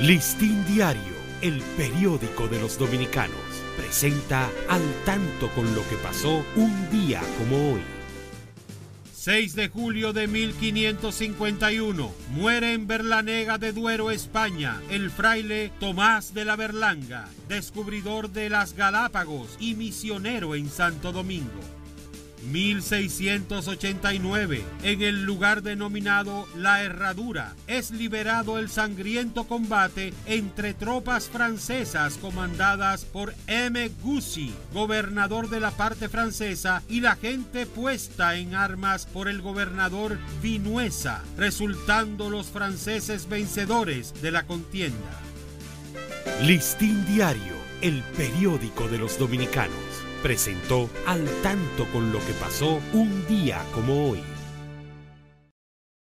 Listín Diario, el periódico de los dominicanos, presenta al tanto con lo que pasó un día como hoy. 6 de julio de 1551, muere en Berlanega de Duero, España, el fraile Tomás de la Berlanga, descubridor de las Galápagos y misionero en Santo Domingo. 1689, en el lugar denominado La Herradura, es liberado el sangriento combate entre tropas francesas comandadas por M. Gussi, gobernador de la parte francesa, y la gente puesta en armas por el gobernador Vinuesa, resultando los franceses vencedores de la contienda. Listín Diario, el periódico de los dominicanos presentó Al tanto con lo que pasó un día como hoy.